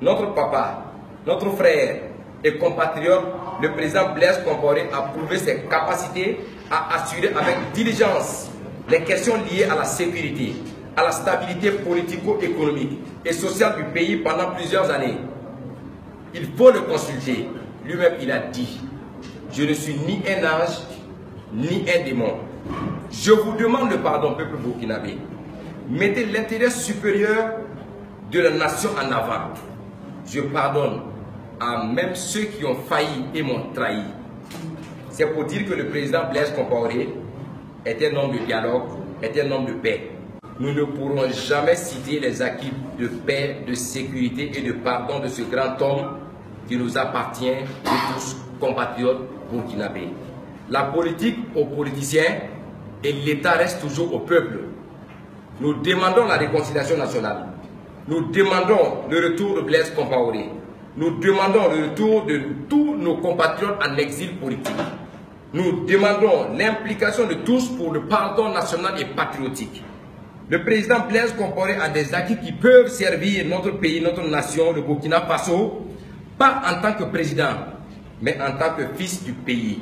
notre papa, notre frère et compatriote, le président Blaise Compaoré a prouvé ses capacités à assurer avec diligence les questions liées à la sécurité, à la stabilité politico-économique et sociale du pays pendant plusieurs années. Il faut le consulter. Lui-même, il a dit, je ne suis ni un ange, ni un démon. Je vous demande le pardon, peuple burkinabé. Mettez l'intérêt supérieur de la nation en avant. Je pardonne à même ceux qui ont failli et m'ont trahi. C'est pour dire que le président Blaise Compaoré est un homme de dialogue, est un homme de paix. Nous ne pourrons jamais citer les acquis de paix, de sécurité et de pardon de ce grand homme qui nous appartient, de tous compatriotes burkinabés. La politique aux politiciens et l'État reste toujours au peuple. Nous demandons la réconciliation nationale. Nous demandons le retour de Blaise Compaoré. Nous demandons le retour de tous nos compatriotes en exil politique. Nous demandons l'implication de tous pour le pardon national et patriotique. Le président Blaise Compaoré a des acquis qui peuvent servir notre pays, notre nation, le Burkina Faso, pas en tant que président, mais en tant que fils du pays.